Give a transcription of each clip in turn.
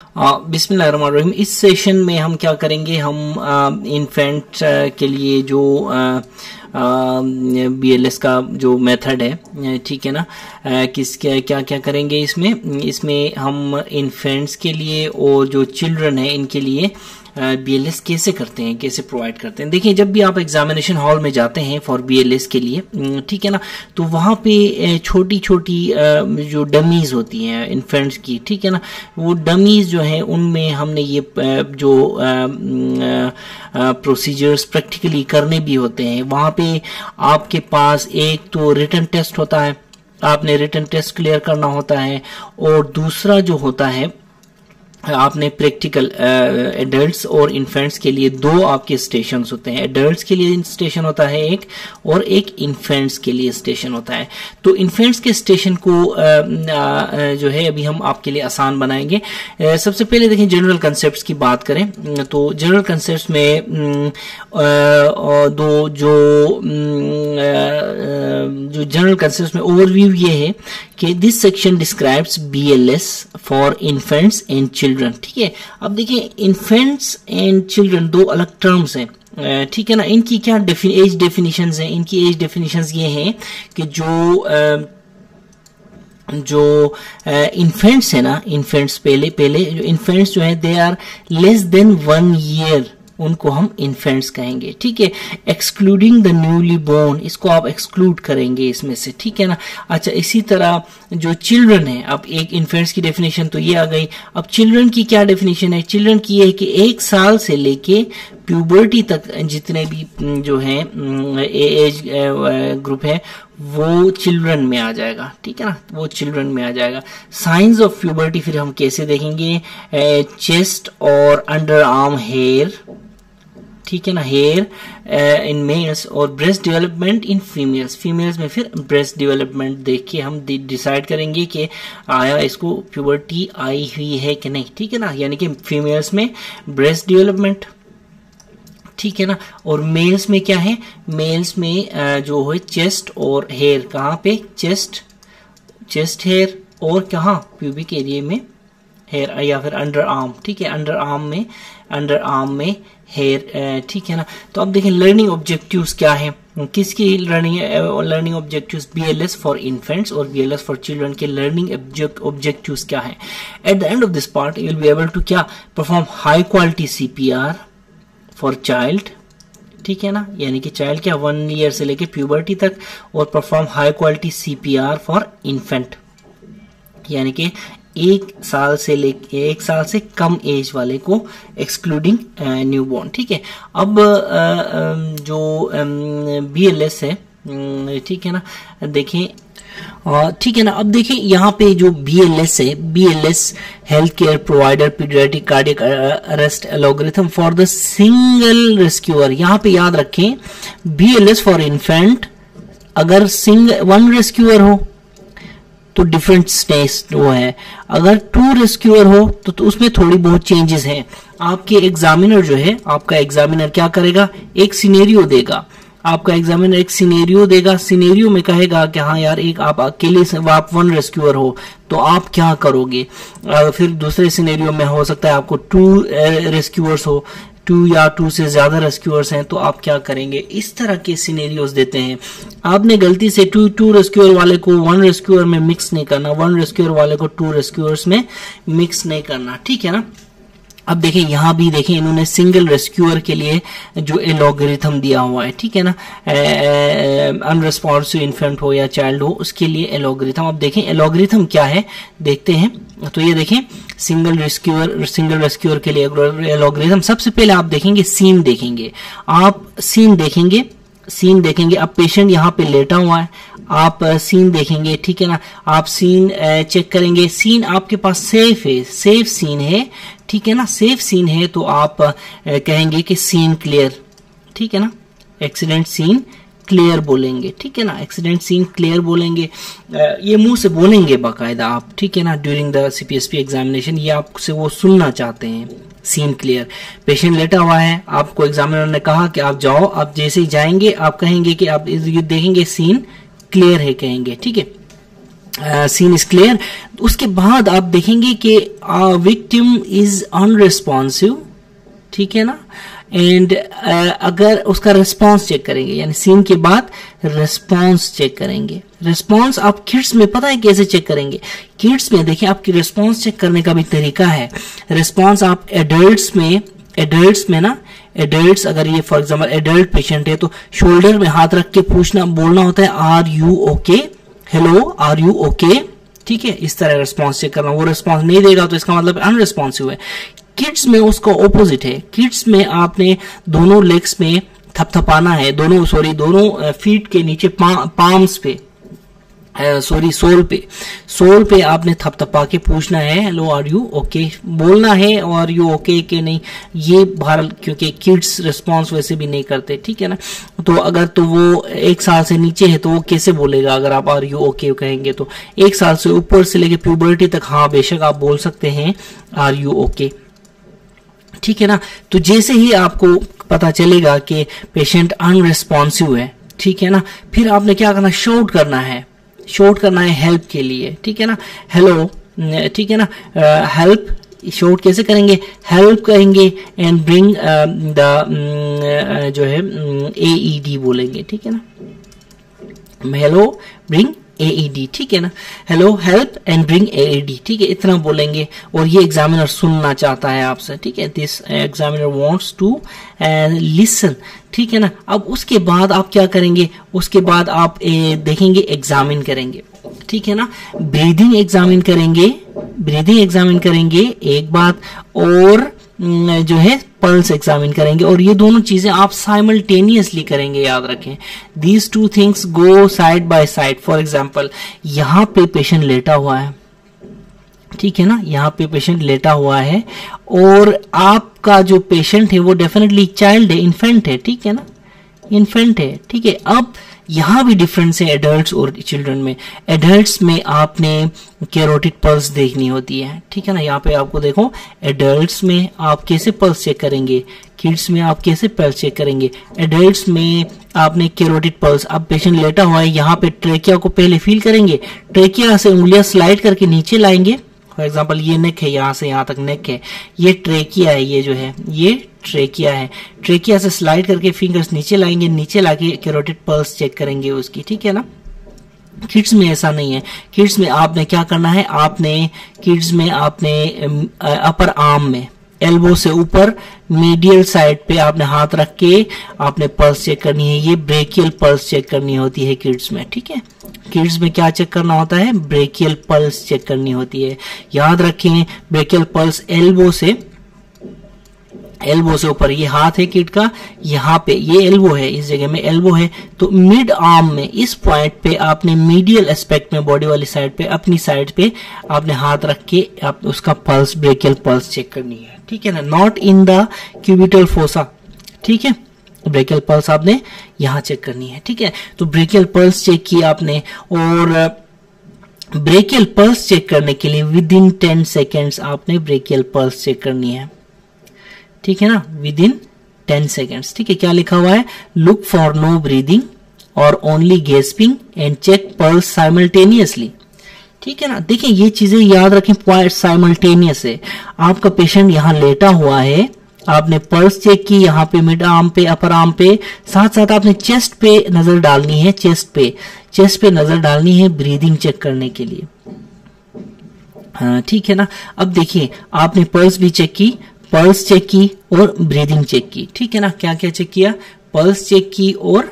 बिस्मिल्लाहिर्रहमानिर्रहीम। इस सेशन में हम क्या करेंगे? हम इन्फेंट के लिए जो बी एल एस का जो मेथड है, ठीक है ना? किस, क्या क्या क्या करेंगे इसमें? इसमें हम इन्फेंट्स के लिए और जो चिल्ड्रन है, इनके लिए बी एल एस कैसे करते हैं, कैसे प्रोवाइड करते हैं? देखिए, जब भी आप एग्जामिनेशन हॉल में जाते हैं फॉर बी एल एस के लिए ठीक है ना? तो वहाँ पे छोटी छोटी जो डमीज होती हैं इन्फेंट्स की, ठीक है ना? वो डमीज जो है, उनमें हमने ये जो प्रोसीजर्स प्रैक्टिकली करने भी होते हैं। वहाँ पे आपके पास एक तो रिटर्न टेस्ट होता है, आपने रिटर्न टेस्ट क्लियर करना होता है, और दूसरा जो होता है आपने प्रैक्टिकल एडल्ट्स और इन्फेंट्स के लिए दो आपके स्टेशन होते हैं। एडल्ट्स के लिए स्टेशन होता है एक और एक इन्फेंट्स के लिए स्टेशन होता है। तो इन्फेंट्स के स्टेशन को जो है अभी हम आपके लिए आसान बनाएँगे। सबसे पहले देखें जनरल कंसेप्ट की बात करें। तो जनरल कंसेप्ट में दो जो जो जनरल कंसेप्ट में ओवरव्यू ये है कि this section describes BLS for infants and children ठीक है? अब देखिए इन्फेंट्स एंड चिल्ड्रन दो अलग टर्म्स हैं। ठीक है ना? इनकी क्या एज डेफिनेशन है? इनकी एज डेफिनेशन ये हैं कि जो आ, जो इन्फेंट्स है ना? इन्फेंट्स पहले पहले जो इन्फेंट्स जो है they are less than one year उनको हम इन्फेंट्स कहेंगे। ठीक है? एक्सक्लूडिंग द न्यूली बोर्न इसको आप एक्सक्लूड करेंगे इसमें से। ठीक है ना? अच्छा इसी तरह जो चिल्ड्रन है, अब एक इन्फेंट्स की डेफिनेशन तो ये आ गई। अब चिल्ड्रन की क्या डेफिनेशन है? चिल्ड्रन की है कि एक साल से लेके प्यूबर्टी तक जितने भी जो है एज ग्रुप है, वो चिल्ड्रन में आ जाएगा। ठीक है ना? वो चिल्ड्रन में आ जाएगा। साइंस ऑफ़ प्यूबर्टी फिर हम कैसे देखेंगे? चेस्ट और अंडर आर्म हेयर ठीक है ना? हेयर इन मेल्स और breast development in females females में फिर ब्रेस्ट डेवलपमेंट देख के हम डिसाइड करेंगे कि आया इसको प्यूबर्टी आई हुई है कि नहीं ठीक है ना? यानी कि फीमेल्स में ब्रेस्ट डेवलपमेंट ठीक है ना? और मेल्स में क्या है? मेल्स में uh, जो है चेस्ट और हेयर कहाँ पे? चेस्ट चेस्ट हेयर और कहा? प्यूबिक एरिया में हेयर या फिर अंडर आर्म ठीक है? अंडर आर्म में अंडर आर्म में हेयर ठीक है ना? तो अब देखें लर्निंग ऑब्जेक्टिव्स क्या है? किसकी learning learning objectives BLS for infants और बीएलएस फॉर चिल्ड्रन के लर्निंग ऑब्जेक्टिव्स क्या है? At the end of this part you will be able to क्या? Perform high quality CPR for child ठीक है ना? यानी कि चाइल्ड क्या? वन ईयर से लेके प्यूबर्टी तक और perform high quality CPR for infant यानी कि एक साल से लेके एक साल से कम एज वाले को एक्सक्लूडिंग न्यू बॉर्न ठीक है? अब जो बी एल एस है ठीक है ना? देखें ठीक है ना? अब देखें, यहाँ पे जो बी एल एस है B L S health care provider paediatric cardiac arrest algorithm for the single rescuer यहाँ पे याद रखें B L S for infant अगर सिंगल वन रेस्क्यूअर हो तो डिफरेंट वो है। अगर टू रेस्क्यूअर हो तो, तो उसमें थोड़ी बहुत चेंजेस हैं। आपके एग्जामिनर जो है आपका एग्जामिनर क्या करेगा? एक सिनेरियो देगा। आपका एग्जामिनर एक सिनेरियो देगा। सिनेरियो में कहेगा कि हाँ यार एक आप अकेले आप वन रेस्क्यूअर हो तो आप क्या करोगे? फिर दूसरे सिनेरियो में हो सकता है आपको टू रेस्क्यूअर्स हो। टू या टू से ज़्यादा रेस्क्यूअर्स हैं तो आप क्या करेंगे? इस तरह के सीनेरियोज देते हैं। आपने गलती से टू टू रेस्क्यूअर वाले को वन रेस्क्यूअर में मिक्स नहीं करना वन रेस्क्यूअर वाले को टू रेस्क्यूअर्स में मिक्स नहीं करना, ठीक है ना? अब देखें यहाँ भी देखें इन्होंने सिंगल रेस्क्यूअर के लिए जो एलोगरिथम दिया हुआ है, ठीक है ना? अनरेस्पॉन्सिव इन्फेंट हो या चाइल्ड हो, उसके लिए एलोगरिथम अब देखें एलोगरिथम क्या है? देखते हैं। तो ये देखें सिंगल रेस्क्यूअर सिंगल रेस्क्यूअर के लिए एलोगरिथम सबसे पहले आप देखेंगे सीन देखेंगे। आप सीन देखेंगे सीन देखेंगे। अब पेशेंट यहाँ पे लेटा हुआ है। आप सीन देखेंगे, ठीक है ना? आप सीन चेक करेंगे। सीन आपके पास सेफ़ है सेफ़ सीन है, ठीक है ना? सेफ़ सीन है तो आप कहेंगे कि सीन क्लियर ठीक है ना? एक्सीडेंट सीन क्लियर बोलेंगे, ठीक है ना? एक्सीडेंट सीन क्लियर बोलेंगे। ये मुँह से बोलेंगे बाकायदा आप, ठीक है ना? ड्यूरिंग द सीपीएसपी एग्जामिनेशन ये आपसे वो सुनना चाहते हैं सीन क्लियर पेशेंट लेटा हुआ है, आपको एग्जामिनर ने कहा कि आप जाओ, आप जैसे ही जाएँगे, आप कहेंगे कि आप देखेंगे सीन क्लियर है कहेंगे ठीक है? सीन इज़ क्लियर उसके बाद आप देखेंगे कि विक्टिम इज़ अनरेस्पॉन्सिव ठीक है ना? एंड uh, अगर उसका रिस्पांस चेक करेंगे यानी सीन के बाद रिस्पांस चेक करेंगे। रिस्पांस आप किड्स में पता है कैसे चेक करेंगे? किड्स में देखिए आपकी रिस्पांस चेक करने का भी तरीका है। रिस्पांस आप एडल्ट्स में एडल्ट्स में ना एडल्ट्स अगर ये फॉर एग्ज़ाम्पल एडल्ट पेशेंट है तो शोल्डर में हाथ रख के पूछना बोलना होता है are you okay hello are you okay ठीक है इस तरह रिस्पॉन्स चेक करना। वो रिस्पॉन्स नहीं देगा तो इसका मतलब अनरिस्पॉन्सिव है। किड्स में उसका ऑपोजिट है। किड्स में आपने दोनों लेग्स में थपथपाना है दोनों सॉरी दोनों फीट के नीचे पा, पाम्स पे। सॉरी सोल पे। सोल पे आपने थपथपा के पूछना है हेलो आर यू ओके बोलना है और यू ओके के नहीं? ये भारत क्योंकि किड्स रिस्पॉन्स वैसे भी नहीं करते, ठीक है ना? तो अगर तो वो एक साल से नीचे है तो वो कैसे बोलेगा? अगर आप आर यू ओके कहेंगे तो। एक साल से ऊपर से लेके प्यूबर्टी तक हाँ बेशक आप बोल सकते हैं आर यू ओके ठीक है ना? तो जैसे ही आपको पता चलेगा कि पेशेंट अनरेस्पॉन्सिव है, ठीक है ना? फिर आपने क्या करना? शॉर्ट करना है। शॉर्ट करना है हेल्प के लिए, ठीक है ना? हेलो ठीक है ना? हेल्प शॉर्ट कैसे करेंगे? हेल्प कहेंगे एंड ब्रिंग द जो है ए ई डी बोलेंगे, ठीक है ना? हेलो ब्रिंग एईडी e ठीक है ना? Hello help and bring AED ठीक है? इतना बोलेंगे और ये एग्जामिनर सुनना चाहता है आपसे ठीक है? This examiner wants to listen ठीक है ना? अब उसके बाद आप क्या करेंगे? उसके बाद आप ए, देखेंगे एग्जामिन करेंगे ठीक है ना? ब्रीदिंग एग्जामिन करेंगे ब्रीदिंग एग्जामिन करेंगे एक बात और जो है पल्स एग्जामिन करेंगे और ये दोनों चीज़ें आप साइमल्टेनियसली करेंगे, याद रखें। These two things go side by side for example यहाँ पे पेशेंट लेटा हुआ है। ठीक है ना? यहाँ पे पेशेंट लेटा हुआ है और आपका जो पेशेंट है, वो डेफिनेटली चाइल्ड है इन्फेंट है। ठीक है ना? इन्फेंट है, ठीक है? अब यहाँ भी डिफरेंस है एडल्ट्स और चिल्ड्रन में। एडल्ट्स में आपने कैरोटिड पल्स देखनी होती है, ठीक है ना? यहाँ पे आपको देखो एडल्ट्स में आप कैसे पल्स चेक करेंगे? किड्स में आप कैसे पल्स चेक करेंगे? एडल्ट्स में आपने कैरोटिड पल्स अब पेशेंट लेटा हुआ है, यहाँ पे ट्रेकिया को पहले फील करेंगे। ट्रेकिया से उंगलियाँ स्लाइड करके नीचे लाएँगे। फॉर एग्ज़ाम्पल ये नेक है, यहाँ से यहाँ तक नेक है। ये ट्रेकिया है, ये जो है, ये ट्रेकिया है। ट्रेकिया से स्लाइड करके फिंगर्स नीचे लाएँगे, नीचे लाके कैरोटिड पल्स चेक करेंगे उसकी, ठीक है ना? किड्स में ऐसा नहीं है। किड्स में आपने क्या करना है? आपने किड्स में आपने अपर आर्म में एल्बो से ऊपर मीडियल साइड पे आपने हाथ रख के आपने पल्स चेक करनी है। ये ब्रेकियल पल्स चेक करनी होती है किड्स में, ठीक है? किड्स में क्या चेक करना होता है? ब्रेकियल पल्स चेक करनी होती है। याद रखें ब्रेकियल पल्स एल्बो से एल्बो से ऊपर, ये हाथ है किड का, यहाँ पे ये एल्बो है, इस जगह में एल्बो है। तो मिड आर्म में, इस पॉइंट पे आपने मीडियल एस्पेक्ट में बॉडी वाली साइड पे, अपनी साइड पे आपने हाथ रख के आप उसका पल्स ब्रेकियल पल्स चेक करनी है। ठीक है ना? Not in the cubital fossa ठीक है? ब्रेकियल पल्स आपने यहाँ चेक करनी है, ठीक है? तो ब्रेकियल पल्स चेक किया आपने और ब्रेकियल पल्स चेक करने के लिए विद इन टेन सेकेंड्स आपने ब्रेकियल पल्स चेक करनी है। ठीक है ना? विद इन टेन सेकेंड्स ठीक है? क्या लिखा हुआ है? लुक फॉर नो ब्रीदिंग और only gasping and check pulse simultaneously ठीक है ना? देखिए ये चीज़ें याद रखें पॉइंट साइमल्टेनियस है आपका पेशेंट यहाँ लेटा हुआ है। आपने पल्स चेक की, यहाँ पे मिड आर्म पे अपर आर्म पे। साथ साथ आपने चेस्ट पे नज़र डालनी है चेस्ट पे। चेस्ट पे नज़र डालनी है ब्रीदिंग चेक करने के लिए। हाँ ठीक है ना? अब देखिए, आपने पल्स भी चेक की पल्स चेक की और ब्रीदिंग चेक की। ठीक है ना? क्या क्या चेक किया? पल्स चेक की और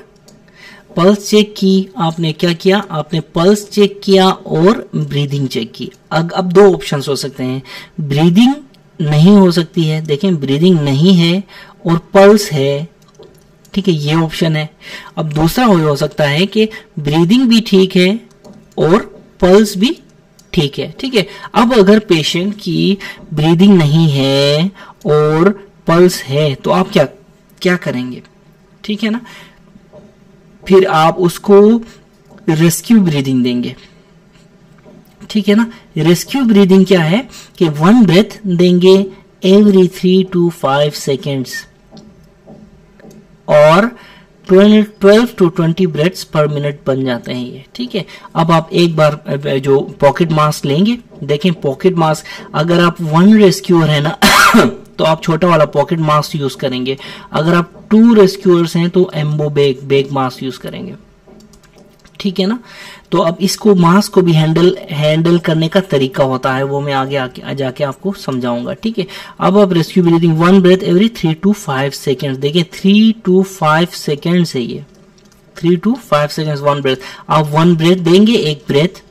पल्स चेक की, आपने क्या किया? आपने पल्स चेक किया और ब्रीदिंग चेक की। अब अब दो ऑप्शन हो सकते हैं। ब्रीदिंग नहीं हो सकती है। देखें, ब्रीदिंग नहीं है और पल्स है। ठीक है, ये ऑप्शन है। अब दूसरा हो सकता है कि ब्रीदिंग भी ठीक है और पल्स भी ठीक है। ठीक है, अब अगर पेशेंट की ब्रीदिंग नहीं है और पल्स है तो आप क्या क्या करेंगे? ठीक है ना? फिर आप उसको रेस्क्यू ब्रीदिंग देंगे। ठीक है ना? रेस्क्यू ब्रीदिंग क्या है? कि वन ब्रेथ देंगे every three to five seconds और twelve to twenty breaths per minute बन जाते हैं ये। ठीक है? अब आप एक बार जो पॉकेट मास्क लेंगे, देखें पॉकेट मास्क अगर आप वन रेस्क्यूअर है ना तो आप छोटा वाला पॉकेट मास्क यूज़ करेंगे। अगर आप टू रेस्क्यूअर्स हैं तो Ambu bag bag mask use करेंगे। ठीक है ना? तो अब इसको मास्क को भी हैंडल हैंडल करने का तरीका होता है, वो मैं आगे आके जाके आपको समझाऊँगा। ठीक है? अब आप rescue breathing one breath every three to five second देखिए थ्री टू फाइव सेकेंड है ये। Three to five second one breath आप वन ब्रेथ देंगे, एक ब्रेथ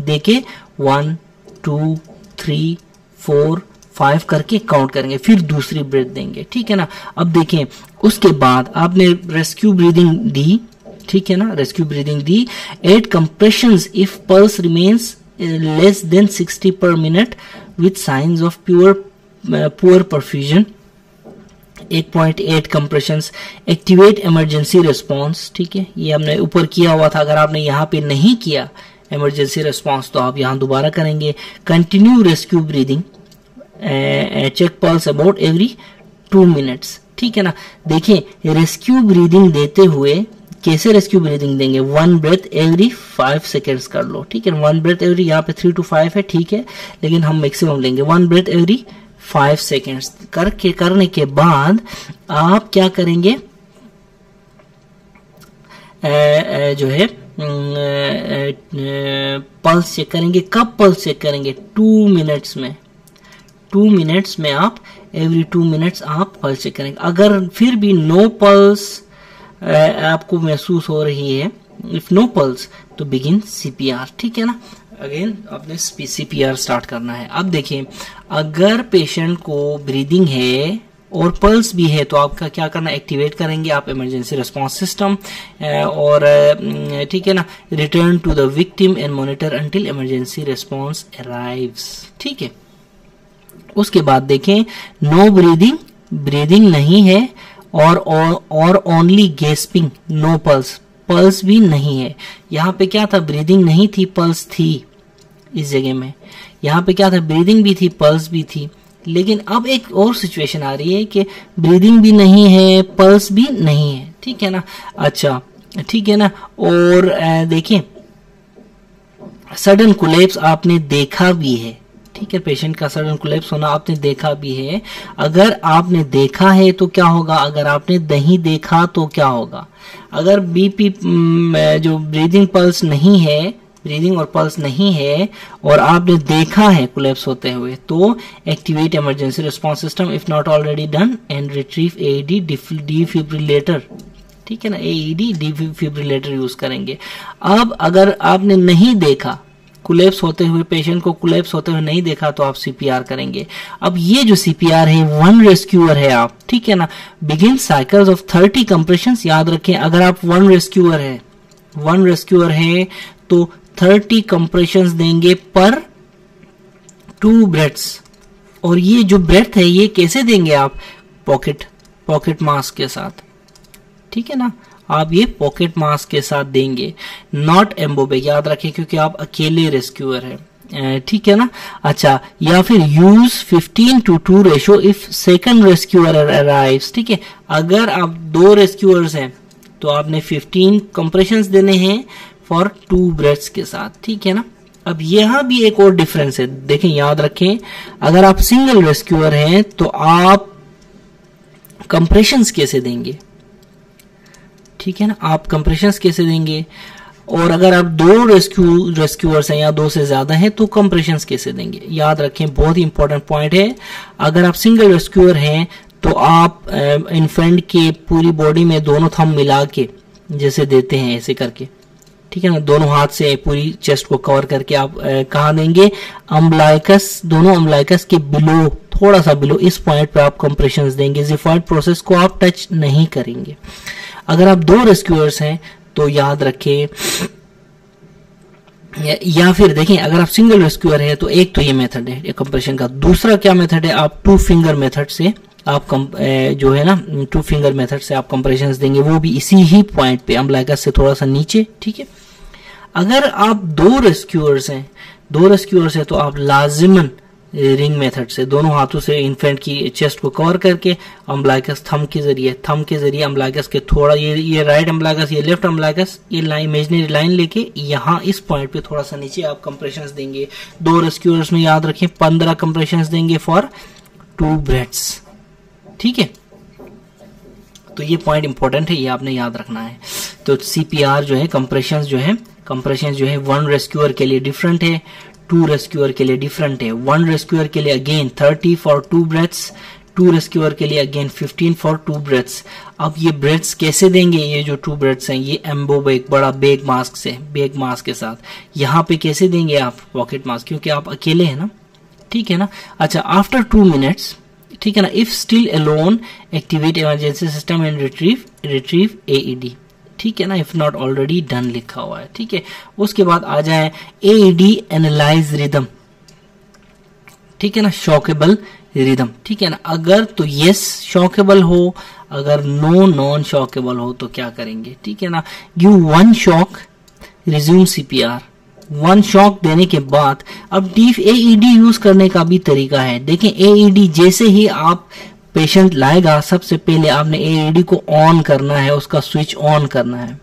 देके one two three four five करके काउंट करेंगे, फिर दूसरी ब्रेथ देंगे, ठीक है ना? अब देखें, उसके बाद आपने रेस्क्यू ब्रीदिंग दी, ठीक है ना? Rescue breathing the add compression if pulse remains less than 60 per minute with signs of pure poor perfusion 8.8 compression activate emergency response ठीक है? ये हमने ऊपर किया हुआ था, अगर आपने यहाँ पे नहीं किया इमरजेंसी रिस्पॉन्स तो आप यहाँ दोबारा करेंगे। Continue rescue breathing check pulse about every two minutes ठीक है ना? देखिए रेस्क्यू ब्रीदिंग देते हुए कैसे रेस्क्यू ब्रीदिंग देंगे? One breath every five seconds कर लो। ठीक है? वन ब्रेथ एवरी यहाँ पे थ्री टू फाइव है ठीक है? लेकिन हम मैक्सिमम लेंगे। One breath every five seconds करके करने के बाद आप क्या करेंगे? ए, ए, जो है पल्स चेक करेंगे। कब पल्स चेक करेंगे? टू मिनट्स में। टू मिनट्स में आप एवरी टू मिनट्स आप पल्स चेक करेंगे। अगर फिर भी नो पल्स आपको महसूस हो रही है इफ़ नो पल्स तो बिगिन सीपीआर ठीक है ना? अगेन आपने सीपीआर स्टार्ट करना है। अब देखिए, अगर पेशेंट को ब्रीदिंग है और पल्स भी है तो आपका क्या करना एक्टिवेट करेंगे आप इमरजेंसी रिस्पांस सिस्टम और ठीक है ना? Return to the victim and monitor until emergency response arrives ठीक है? उसके बाद देखें नो ब्रीदिंग ब्रीदिंग नहीं है, और और only gasping no pulse pulse भी नहीं है। यहाँ पे क्या था? ब्रीदिंग नहीं थी पल्स थी इस जगह में। यहाँ पे क्या था? ब्रीदिंग भी थी पल्स भी थी। लेकिन अब एक और सिचुएशन आ रही है कि ब्रीदिंग भी नहीं है पल्स भी नहीं है। ठीक है ना? अच्छा ठीक है ना? और देखिए सडन कुलेप्स आपने देखा भी है। ठीक है पेशेंट का सडन कोलेप्स होना आपने देखा भी है। अगर आपने देखा है तो क्या होगा? अगर आपने नहीं देखा तो क्या होगा? अगर बीपी जो ब्रीदिंग पल्स नहीं है ब्रीदिंग और पल्स नहीं है और आपने देखा है कोलेप्स होते हुए तो activate emergency response system if not already done and retrieve AED defibrillator ठीक है ना? एईडी डिफिब्रिलेटर यूज़ करेंगे। अब अगर आपने नहीं देखा कुलेप्स होते हुए पेशेंट को कुलेप्स होते हुए नहीं देखा तो आप सीपीआर करेंगे। अब ये जो सीपीआर है वन रेस्क्यूअर है आप, ठीक है ना? Begin cycles of thirty compression याद रखें, अगर आप वन रेस्क्यूअर है वन रेस्क्यूअर है तो थर्टी कंप्रेशन देंगे पर टू ब्रेथ्स और ये जो ब्रेथ है, ये कैसे देंगे आप? पॉकेट पॉकेट मास्क के साथ, ठीक है ना? आप ये पॉकेट मास्क के साथ देंगे। नॉट एम्बोबेग याद रखें क्योंकि आप अकेले रेस्क्यूअर है। ठीक है ना? अच्छा या फिर use 15 to two ratio if second rescuer arrives ठीक है? अगर आप दो रेस्क्यूअर्स हैं तो आपने 15 कंप्रेशंस देने हैं फॉर टू ब्रेथ्स के साथ, ठीक है ना? अब यहाँ भी एक और डिफरेंस है। देखें, याद रखें, अगर आप सिंगल रेस्क्यूअर हैं तो आप कंप्रेशंस कैसे देंगे? ठीक है ना? आप कंप्रेशन कैसे देंगे? और अगर आप दो रेस्क्यू रेस्क्यूअर्स हैं या दो से ज़्यादा हैं तो कंप्रेशन कैसे देंगे? याद रखें, बहुत ही इंपॉर्टेंट पॉइंट है। अगर आप सिंगल रेस्क्यूअर हैं तो आप इन्फेंट के पूरी बॉडी में दोनों थम मिला के जैसे देते हैं, ऐसे करके। ठीक है ना? दोनों हाथ से पूरी चेस्ट को कवर करके आप कहा देंगे? अम्बलाइकस दोनों अम्बलाइकस के बिलो थोड़ा सा बिलो इस पॉइंट पर आप कंप्रेशन देंगे। जिफॉइड प्रोसेस को आप टच नहीं करेंगे। अगर आप दो रेस्क्यूअर्स हैं तो याद रखें या, फिर देखें अगर आप सिंगल रेस्क्यूअर है तो एक तो ये मेथड है कंप्रेशन का। दूसरा क्या मेथड है? आप टू फिंगर मेथड से आप कम, जो है ना टू फिंगर मेथड से आप कंप्रेशन देंगे वो भी इसी ही पॉइंट पे अम्बलाइकस से थोड़ा सा नीचे ठीक है? अगर आप दो रेस्क्यूअर्स हैं दो रेस्क्यूअर्स है तो आप लाजिमन रिंग मेथड से, दोनों हाथों से इन्फेंट की चेस्ट को कवर करके अम्बलाइकस थम के ज़रिए थम के ज़रिए अम्बलाइकस के थोड़ा, ये ये राइट अम्बलाइकस ये लेफ़्ट अम्बलाइकस ये लाइन इमेजनरी लाइन लेके यहाँ इस पॉइंट पे थोड़ा सा नीचे आप कंप्रेशन देंगे। दो रेस्क्यूअर्स में याद रखें, पंद्रह कंप्रेशन देंगे फॉर टू ब्रेड्स ठीक है? तो ये पॉइंट इंपॉर्टेंट है, ये आपने याद रखना है। तो सीपीआर जो है कंप्रेशन जो है कंप्रेशन जो है वन रेस्क्यूअर के लिए डिफरेंट है। टू रेस्क्यूअर के लिए डिफरेंट है। वन रेस्क्यूअर के लिए again thirty for two breaths two rescuer के लिए again fifteen for two breaths अब ये ब्रेथ्स कैसे देंगे? ये जो टू ब्रेथ्स हैं, ये एम्बो बेग बड़ा बेग मास्क से बेग मास्क के साथ। यहाँ पे कैसे देंगे आप पॉकेट मास्क क्योंकि आप अकेले हैं ना। ठीक है ना? अच्छा आफ्टर टू मिनट्स ठीक है ना? If still alone activate emergency system and retrieve retrieve AED ठीक है ना इफ़ नॉट ऑलरेडी डन लिखा हुआ है, ठीक है? उसके बाद आ जाए एईडी एनालाइज रिदम ठीक है ना शॉकेबल रिदम ठीक है ना, अगर तो यस शॉकेबल हो, अगर नो नॉन शॉकेबल हो तो क्या करेंगे? ठीक है ना you one shock resume CPR one shock देने के बाद, अब डीफ एईडी यूज़ करने का भी तरीका है। देखें एईडी जैसे ही आप पेशेंट लाएगा, सबसे पहले आपने एईडी को ऑन करना है, उसका स्विच ऑन करना है।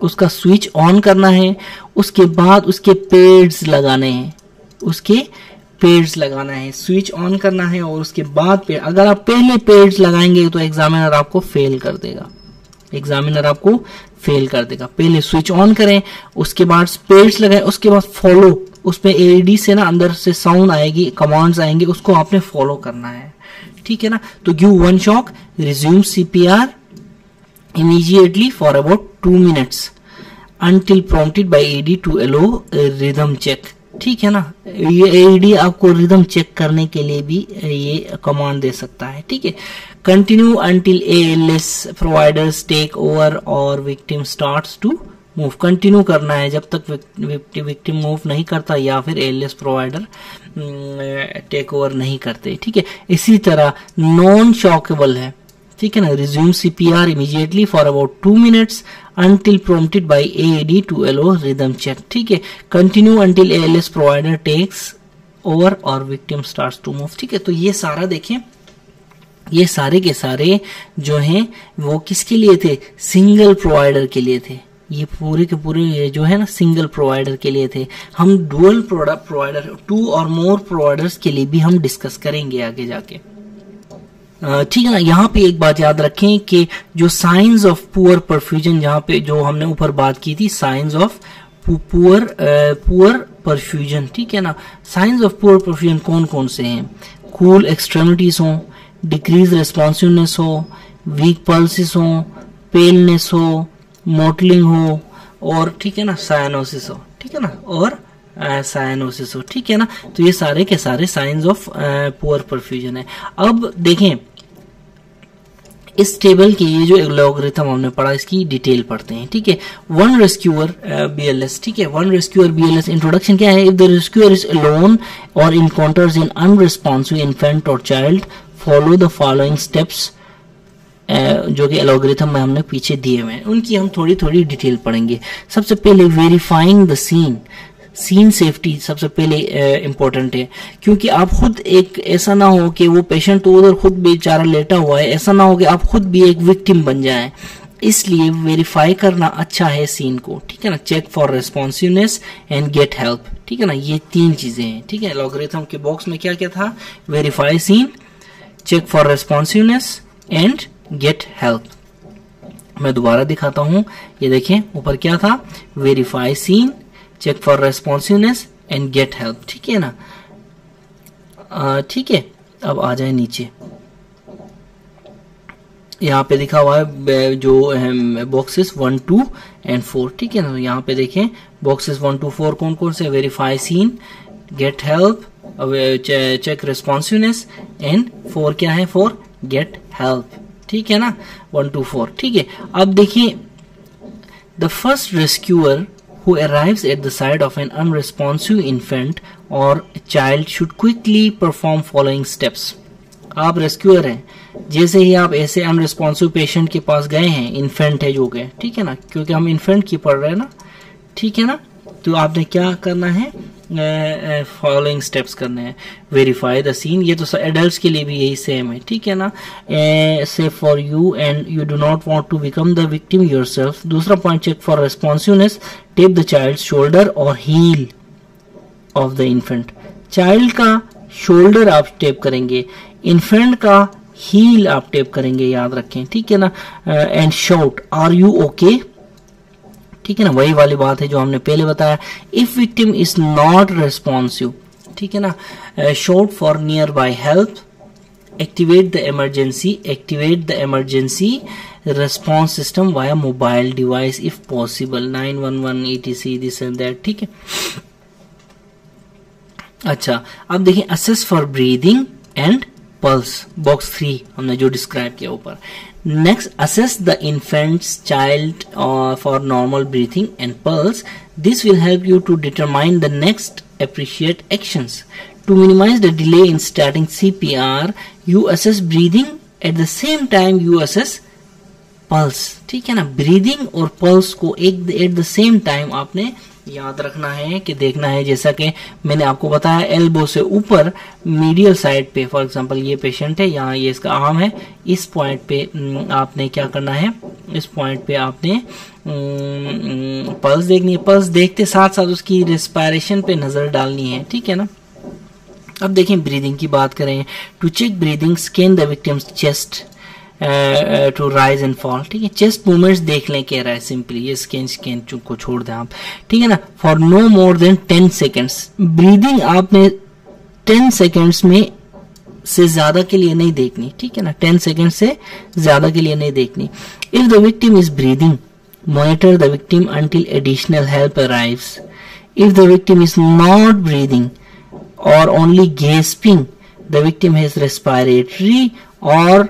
उसका स्विच ऑन करना है, उसके बाद उसके पेड्स लगाने हैं। उसके पेड्स लगाना है स्विच ऑन करना है और उसके बाद पे अगर आप पहले पेड्स लगाएँगे तो एग्जामिनर आपको फेल कर देगा। एग्जामिनर आपको फेल कर देगा। पहले स्विच ऑन करें, उसके बाद पेड्स लगाए, उसके बाद फॉलो उसमें एडी से ना अंदर से साउंड आएगी कमांड्स आएँगे, उसको आपने फॉलो करना है। ठीक है ना? तो give one shock resume CPR for about two minutes until prompted by AD to allow a rhythm check. ठीक है ना? ये एडी आपको रिदम चेक करने के लिए भी ये कमांड दे सकता है। ठीक है? Continue until ALS providers take over और victim starts to move continue करना है जब तक विक्टिम मूव नहीं करता या फिर एएलएस प्रोवाइडर टेक ओवर नहीं करते, ठीक है? इसी तरह नॉन शॉकेबल है, ठीक है ना? Resume CPR immediately for about two minutes until prompted by AAD to allow rhythm check, ठीक है? Continue until ALS provider takes over और victim starts टू मूव ठीक है? तो ये सारा देखें, ये सारे के सारे जो हैं, वो किसके लिए थे? सिंगल प्रोवाइडर के लिए थे। ये पूरे के पूरे जो है ना सिंगल प्रोवाइडर के लिए थे। हम डुअल प्रोडक्ट प्रोवाइडर टू और मोर प्रोवाइडर्स के लिए भी हम डिस्कस करेंगे आगे जाके। ठीक है ना, यहाँ पे एक बात याद रखें कि जो साइंस ऑफ़ पुअर परफ्यूजन जहाँ पे जो हमने ऊपर बात की थी signs of poor poor perfusion ठीक है ना? साइंस ऑफ़ पुअर परफ्यूजन कौन कौन से हैं? कूल एक्सट्रीमिटीज हो डिक्रीज रेस्पॉन्सिवनेस हो वीक पल्सिस हो पेलनेस हो मोटलिंग हो, और ठीक है ना साइनोसिस हो, ठीक है ना, और साइनोसिस हो, ठीक है ना तो ये सारे के सारे साइंस ऑफ़ पुअर परफ्यूजन है। अब देखें, इस टेबल के ये जो लॉगरिथम हमने पढ़ा, इसकी डिटेल पढ़ते हैं, ठीक है। वन रेस्क्यूअर बीएलएस ठीक है। वन रेस्क्यूअर बीएलएस इंट्रोडक्शन क्या है? If the rescuer is alone और इनकाउंटर्स इन अनरिस्पॉन्सिव इन्फेंट और child follow the following steps जो कि एलोग्रिथम में हमने पीछे दिए हुए हैं, उनकी हम थोड़ी थोड़ी डिटेल पढ़ेंगे। सबसे पहले verifying the scene scene safety सबसे पहले इम्पोर्टेंट है, क्योंकि आप खुद एक, ऐसा ना हो कि वो पेशेंट तो उधर खुद बेचारा लेटा हुआ है, ऐसा ना हो कि आप खुद भी एक विक्टिम बन जाए। इसलिए वेरीफाई करना अच्छा है सीन को, ठीक है ना? Check for responsiveness and get help ठीक है ना? ये तीन चीज़ें हैं, ठीक है? लॉगरिथम के बॉक्स में क्या क्या था? Verify scene check for responsiveness and get help मैं दोबारा दिखाता हूँ। ये देखें ऊपर क्या था? Verify scene check for responsiveness and get help ठीक है ना? ठीक है, अब आ जाए नीचे। यहाँ पे लिखा हुआ है जो boxes one two and four ठीक है ना? यहाँ पे देखें बॉक्सेस वन टू फोर कौन कौन से verify scene get help check responsiveness and four क्या है? फोर गेट हेल्प ठीक है ना? वन टू फोर ठीक है? अब देखिए the first rescuer who arrives at the side of an unresponsive infant or child should quickly perform following steps. आप रेस्क्यूअर हैं। जैसे ही आप ऐसे अनरिस्पॉन्सिव पेशेंट के पास गए हैं इन्फेंट है जो गए, ठीक है ना? क्योंकि हम इन्फेंट की पढ़ रहे हैं ना? ठीक है ना? तो आपने क्या करना है? फॉलोइंग स्टेप्स करने हैं. वेरीफाई द सीन ये तो एडल्ट के लिए भी यही सेम है. ठीक है ना? Safe for you and you do not want to become the victim yourself दूसरा point check for responsiveness tap the child shoulder और heel of the infant child का शोल्डर आप टेप करेंगे. इन्फेंट का हील आप टेप करेंगे. याद रखें. ठीक है ना? And shout are you okay ठीक है ना? वही वाली बात है जो हमने पहले बताया। If victim is not responsive ठीक है ना? Shout for nearby help activate the emergency activate the emergency via mobile device if possible nine one one E T C this and that ठीक है? अच्छा अब देखिए assess for breathing and pulse box three हमने जो describe किया ऊपर। Next assess the infants child for normal breathing and pulse this will help you to determine the next appreciate actions. To minimize the delay in starting CPR you assess breathing. At the same time, you assess pulse ठीक है ना? Breathing और pulse को एक eight the same time आपने याद रखना है कि देखना है, जैसा कि मैंने आपको बताया एल्बो से ऊपर मीडियल साइड पे फॉर एग्जांपल ये पेशेंट है, यहाँ ये इसका आर्म है, इस पॉइंट पे आपने क्या करना है, इस पॉइंट पे आपने पल्स देखनी है पल्स देखते साथ साथ उसकी रेस्पायरेशन पे नज़र डालनी है, ठीक है ना? अब देखें ब्रीदिंग की बात करें to check breathing scan the victim's chest to rise and fall ठीक है? चेस्ट मूवमेंट्स देख लें कह रहा है सिंपली ये स्कैन स्कैन को छोड़ दें आप। ठीक है ना? For no more than ten seconds breathing आपने टेन सेकेंड्स में से ज़्यादा के लिए नहीं देखनी। ठीक है ना? टेन सेकेंड से ज़्यादा के लिए नहीं देखनी। If the victim is breathing monitor the victim until additional help arrives if the victim is not breathing और only gasping the victim has respiratory और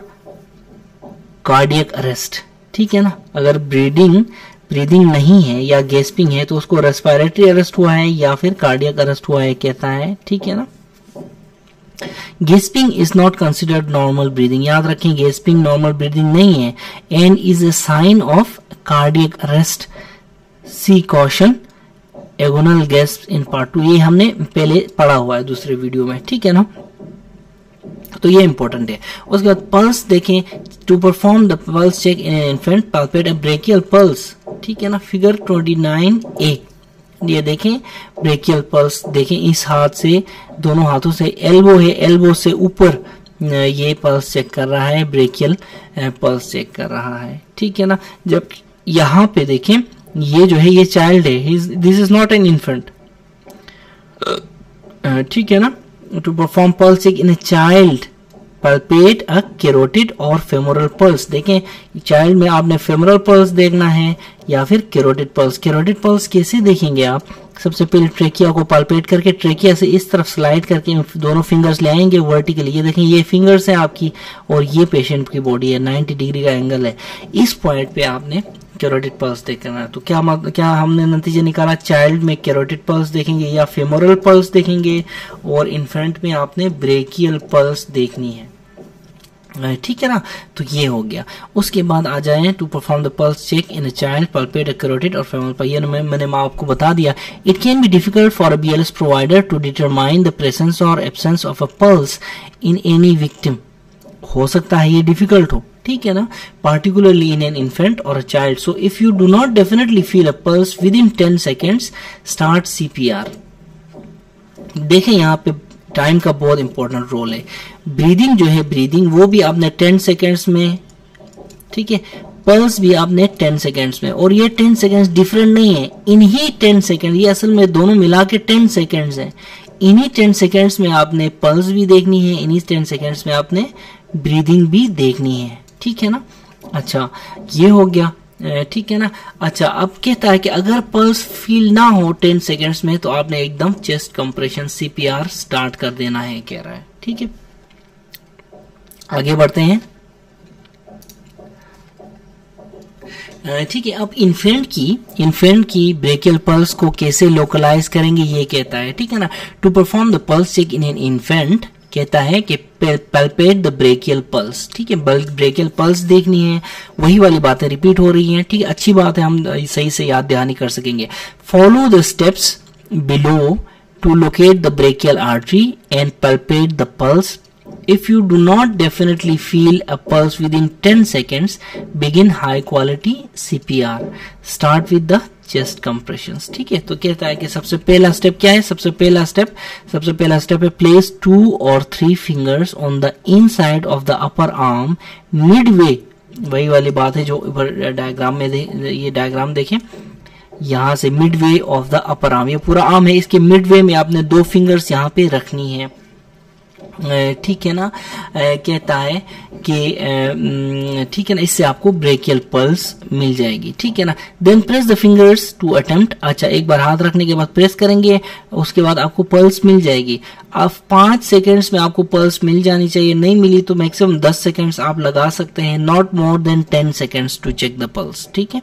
कार्डियक अरेस्ट ठीक है ना? अगर ब्रीडिंग ब्रीदिंग नहीं है या गैस्पिंग है तो उसको रेस्पायरेटरी अरेस्ट हुआ है या फिर कार्डियक अरेस्ट हुआ है, कहता है। ठीक है ना? Gasping is not considered normal breathing याद रखें गेस्पिंग नॉर्मल ब्रीदिंग नहीं है। And is a sign of cardiac arrest see caution agonal gasp in part two ये हमने पहले पढ़ा हुआ है दूसरे वीडियो में। ठीक है ना? तो ये इंपॉर्टेंट है। उसके बाद पल्स देखें to perform the pulse check in infant palpate brachial pulse ठीक है ना? फिगर 29 ए ये देखें ब्रेकियल पल्स देखें, इस हाथ से, दोनों हाथों से एल्बो है एल्बो से ऊपर, ये पल्स चेक कर रहा है ब्रेकियल पल्स चेक कर रहा है, ठीक है ना? जब यहाँ पे देखें, ये जो है, ये चाइल्ड है this is not an infant ठीक है ना? To perform pulse check in a child palpate a carotid और फेमोरल पल्स देखें चाइल्ड में आपने फेमोरल पल्स देखना है या फिर केरोटिड पल्स केरोटिड पल्स कैसे देखेंगे आप? सबसे पहले ट्रेकिया को पल्पेट करके ट्रेकिया से इस तरफ़ स्लाइड करके दोनों फिंगर्स ले आएँगे वर्टिकली ये देखें, ये फिंगर्स है आपकी और ये पेशेंट की बॉडी है। 90 डिग्री का एंगल है। इस पॉइंट पे आपने कैरोटिड पल्स देखना है। तो क्या क्या हमने नतीजे निकाला? चाइल्ड में कैरोटिड पल्स देखेंगे या फेमोरल पल्स देखेंगे और इन्फेंट में आपने ब्रेकियल पल्स देखनी है। ठीक है ना? तो ये हो गया। उसके बाद आ जाए to perform the pulse check in a child palpate carotid और फेमल मैं, मैंने आपको बता दिया। It can be difficult for a BLS provider to determine the presence और absence of a pulse in any victim हो सकता है ये डिफ़िकल्ट हो ठीक है ना? पार्टिकुलरली इन एन इन्फेंट और a child so if you do not definitely feel a pulse within ten seconds start CPR देखें यहाँ पे टाइम का बहुत इंपॉर्टेंट रोल है। ब्रीदिंग जो है ब्रीदिंग वो भी आपने टेन सेकेंड्स में, ठीक है? पल्स भी आपने टेन सेकेंड्स में। और ये टेन सेकेंड्स डिफरेंट नहीं है। इन्हीं टेन सेकेंड ये असल में दोनों मिला के टेन सेकेंड्स है। इन्हीं टेन सेकेंड्स में आपने पल्स भी देखनी है, इन्हीं टेन सेकेंड्स में आपने ब्रीदिंग भी देखनी है। ठीक है ना? अच्छा ये हो गया। ठीक है ना? अच्छा अब कहता है कि अगर पल्स फील ना हो टेन सेकेंड्स में तो आपने एकदम चेस्ट कंप्रेशन सीपीआर स्टार्ट कर देना है, कह रहा है। ठीक है? आगे बढ़ते हैं। ठीक है, अब इन्फेंट की इन्फेंट की ब्रेकियल पल्स को कैसे लोकलाइज करेंगे, ये कहता है, ठीक है ना? To perform the pulse check in an infant कहता है कि पल्पेट द ब्रेकियल पल्स ठीक है ब्रेकियल पल्स देखनी है वही वाली बातें रिपीट हो रही हैं। ठीक है अच्छी बात है हम सही से याद दहानी कर सकेंगे। Follow the steps below to locate the brachial artery and palpate the pulse If you do not definitely feel a pulse within 10 seconds, begin high quality CPR. Start with the chest compression ठीक है? तो कहता है कि सबसे पहला step क्या है? सबसे पहला स्टेप सबसे पहला स्टेप है प्लेस टू और three fingers on the inside of the upper arm midway वही वाली बात है जो डायग्राम में ये डायग्राम देखें। यहाँ से midway of the upper arm ये पूरा आर्म है। इसके मिड वे में आपने दो फिंगर्स यहाँ पे रखनी है। ठीक है ना? कहता है कि ठीक है ना, इससे आपको ब्रेकियल पल्स मिल जाएगी, ठीक है ना? Then press the fingers to attempt अच्छा एक बार हाथ रखने के बाद प्रेस करेंगे, उसके बाद आपको पल्स मिल जाएगी। अब पाँच सेकेंड्स में आपको पल्स मिल जानी चाहिए, नहीं मिली तो मैक्सिमम दस सेकेंड्स आप लगा सकते हैं not more than ten seconds to check the pulse ठीक है?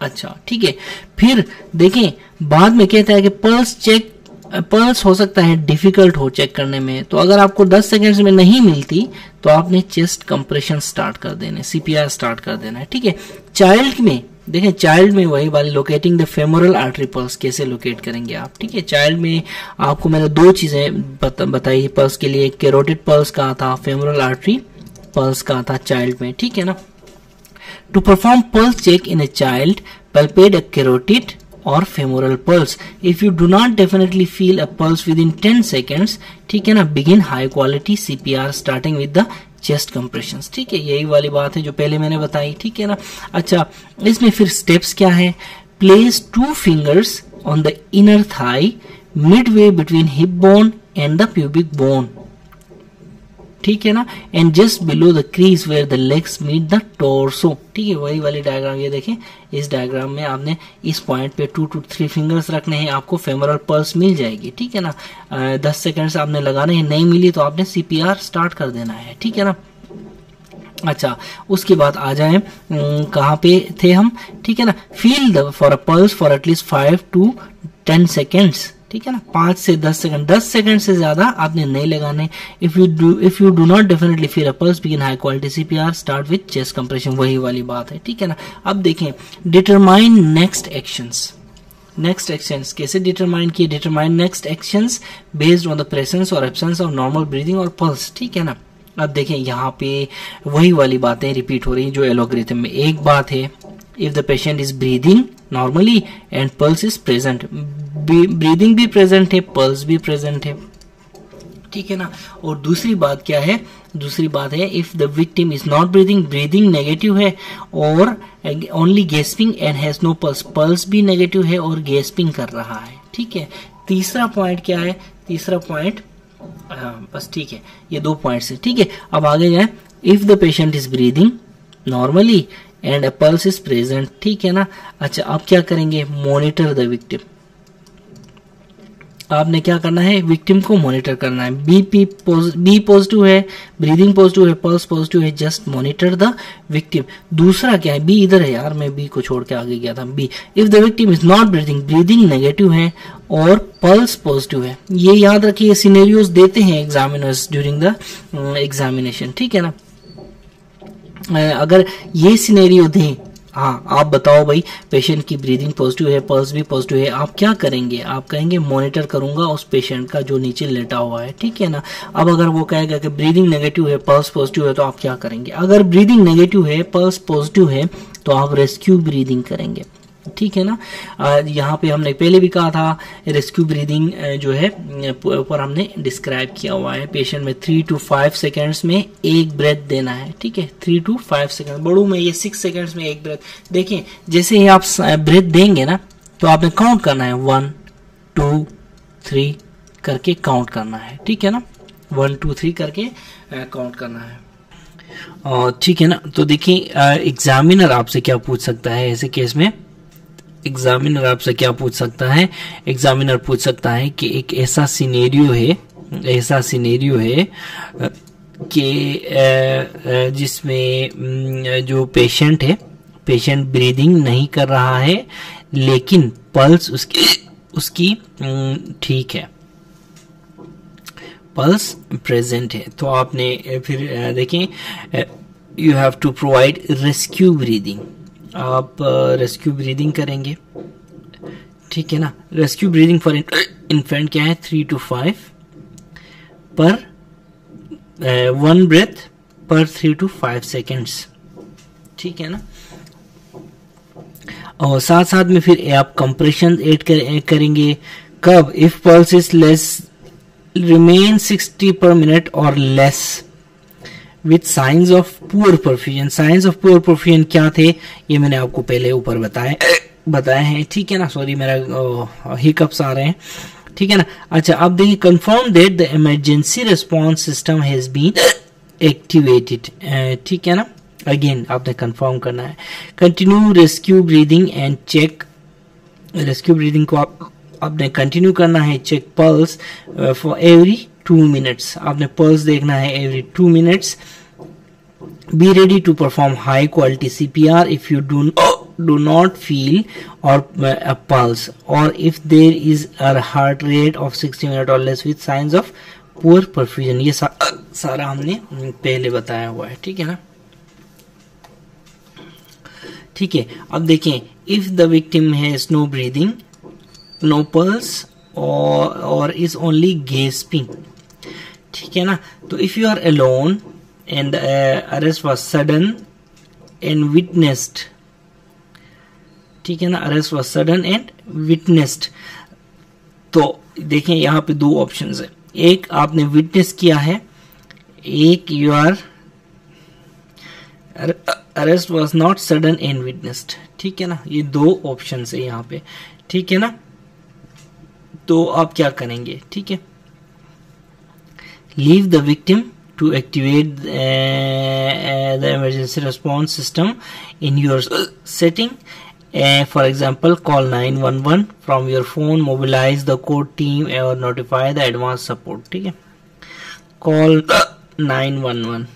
अच्छा ठीक है। फिर देखें, बाद में कहता है कि पल्स चेक पल्स हो सकता है डिफ़िकल्ट हो चेक करने में। तो अगर आपको 10 सेकेंड्स में नहीं मिलती तो आपने चेस्ट कंप्रेशन स्टार्ट कर देना सीपीआर स्टार्ट कर देना है ठीक है? चाइल्ड में देखें चाइल्ड में वही वाली locating the femoral artery pulse कैसे लोकेट करेंगे आप ठीक है? चाइल्ड में आपको मैंने दो चीज़ें बत, बताई पल्स के लिए कैरोटिड पल्स कहा था फेमोरल आर्टरी पल्स कहा था चाइल्ड में ठीक है ना? To perform pulse check in a child palpate a carotid और femoral pulse if you do not definitely feel a pulse within ten seconds ठीक है ना begin high quality CPR starting with the chest compression ठीक है, यही वाली बात है जो पहले मैंने बताई, ठीक है ना? अच्छा इसमें फिर स्टेप्स क्या है? Place two fingers on the inner thigh midway between hip bone and the pubic bone ठीक है ना? And just below the crease where the legs meet the torso ठीक है, वही वाली डायग्राम ये देखें। इस डायग्राम में आपने इस पॉइंट पे टू टू थ्री फिंगर्स रखने हैं, आपको फेमरल पल्स मिल जाएगी। ठीक है ना? दस सेकेंड्स आपने लगाने हैं, नहीं मिली तो आपने सीपीआर स्टार्ट कर देना है। ठीक है ना? अच्छा उसके बाद आ जाए कहाँ पे थे हम? ठीक है ना? Feel the for a pulse for at least five to ten seconds ठीक है ना? पाँच से दस सेकंड। दस सेकंड से ज़्यादा आपने नहीं लगाने। If you do if you do not definitely feel pulse begin high quality CPR start with chest compression वही वाली बात है, ठीक है ना? अब देखें determine next actions next actions कैसे डिटरमाइन किए? Determine next actions based on the presence और एब्सेंस ऑफ़ नॉर्मल ब्रीदिंग और पल्स ठीक है ना? अब देखें, यहाँ पे वही वाली बातें रिपीट हो रही जो एलोग्रिथम में एक बात है। If the patient is breathing normally and pulse is present breathing भी प्रेजेंट है पल्स भी प्रेजेंट है। ठीक है ना? और दूसरी बात क्या है? दूसरी बात है if the victim is not breathing breathing negative है और only gasping and has no pulse pulse भी नेगेटिव है और गेस्पिंग कर रहा है। ठीक है? तीसरा पॉइंट क्या है? तीसरा पॉइंट बस ठीक है, ये दो पॉइंट्स है। ठीक है? अब आगे जाए if the patient is breathing normally and a pulse is present ठीक है ना? अच्छा अब क्या करेंगे? मॉनिटर द विक्टिम आपने क्या करना है? विक्टिम को मॉनिटर करना है। बी पी बी पॉजिटिव है ब्रीदिंग पॉजिटिव है पल्स पॉजिटिव है जस्ट मॉनिटर द विक्टिम दूसरा क्या है? बी इधर है यार, मैं बी को छोड़ के आगे गया था। B if the victim is not breathing breathing negative है और पल्स पॉजिटिव है। ये याद रखिए सिनेरियोज देते हैं एग्जामिनर्स ड्यूरिंग द एग्जामिनेशन ठीक है ना? अगर ये सिनेरियो दें हाँ आप बताओ भाई पेशेंट की ब्रीदिंग पॉजिटिव है पल्स भी पॉजिटिव है, आप क्या करेंगे? आप कहेंगे मॉनिटर करूँगा उस पेशेंट का जो नीचे लेटा हुआ है। ठीक है ना? अब अगर वो कहेगा कि ब्रीदिंग नेगेटिव है पल्स पॉजिटिव है तो आप क्या करेंगे? अगर ब्रीदिंग नेगेटिव है पल्स पॉजिटिव है तो आप रेस्क्यू ब्रीदिंग करेंगे। ठीक है ना? यहाँ पे हमने पहले भी कहा था रेस्क्यू ब्रीदिंग जो है ऊपर हमने डिस्क्राइब किया हुआ है। पेशेंट में थ्री टू फाइव सेकेंड्स में एक ब्रेथ देना है, ठीक है? थ्री टू फाइव सेकेंड बड़ू में ये सिक्स सेकेंड्स में एक ब्रेथ देखिए, जैसे ही आप ब्रेथ देंगे ना तो आपने काउंट करना है। वन टू थ्री करके काउंट करना है, ठीक है ना? वन टू थ्री करके काउंट करना है। ठीक है ना? तो देखिए एग्जामिनर आपसे क्या पूछ सकता है ऐसे केस में? एग्जामिनर आपसे क्या पूछ सकता है? एग्जामिनर पूछ सकता है कि एक ऐसा सिनेरियो है, ऐसा सिनेरियो है, कि जिसमें जो पेशेंट है पेशेंट ब्रीदिंग नहीं कर रहा है, लेकिन पल्स उसकी उसकी ठीक है। पल्स प्रेजेंट है। तो आपने, फिर देखें you have to provide rescue breathing आप रेस्क्यू ब्रीदिंग करेंगे। ठीक है ना? रेस्क्यू ब्रीदिंग फॉर इन्फेंट क्या है? थ्री टू फाइव पर वन ब्रेथ पर थ्री टू फाइव सेकेंड्स ठीक है ना? और साथ साथ में फिर आप कंप्रेशन एड कर, करेंगे। कब? If pulse is less remain 60 पर मिनट और less with signs of poor perfusion signs of poor perfusion क्या थे? ये मैंने आपको पहले ऊपर बताए बताए हैं। ठीक है ना? सॉरी मेरा हिकअप्स आ रहे हैं। ठीक है ना? अच्छा अब देखिए confirm that the emergency response system has been activated ठीक है ना? अगेन आपने कंफर्म करना है। Continue rescue breathing and check rescue breathing को आप, आपने कंटिन्यू करना है check pulse for every two minutes आपने पल्स देखना है every two minutes be ready to perform high quality CPR if you do do not feel or uh, a pulse or if there is a heart rate of 60 minute or less with signs of poor perfusion. ये सा, सारा हमने पहले बताया हुआ है ठीक है ना? ठीक है अब देखें if the victim has no breathing no pulse और और इज़ ओनली गेस्पिंग ठीक है ना? तो if you are alone and arrest was sudden and witnessed ठीक है ना? Arrest was sudden and witnessed तो देखें, यहाँ पे दो ऑप्शन है। एक, आपने विटनेस किया है। एक you are arrest was not sudden and witnessed ठीक है ना? ये दो ऑप्शन है यहाँ पे। ठीक है ना? तो आप क्या करेंगे? ठीक है? Leave the victim to activate the emergency response system in your setting for example call nine one one from your phone mobilize the code team और नोटिफाई द एडवांस सपोर्ट ठीक है वन वन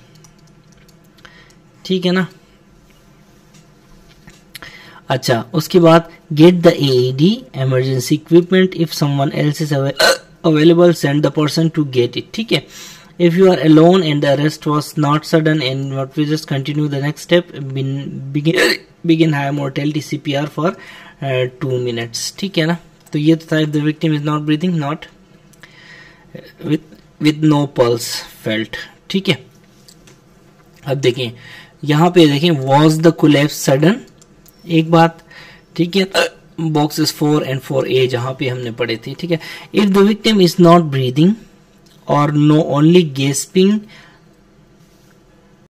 ठीक है ना? अच्छा उसके बाद get the AED emergency equipment if someone else is available send the person to get it ठीक है if you are alone and the arrest was not sudden and what we just continue the next step begin begin high mortality cpr for uh, two minutes ठीक है ना तो ये तो था if the victim is not breathing not with with no pulse felt ठीक है अब देखें यहाँ पे देखें वॉज़ द कोलेप्स सडन एक बात ठीक है boxes four and four A जहाँ पे हमने पढ़े थे, ठीक है? If the victim is not breathing और नो ओनली gasping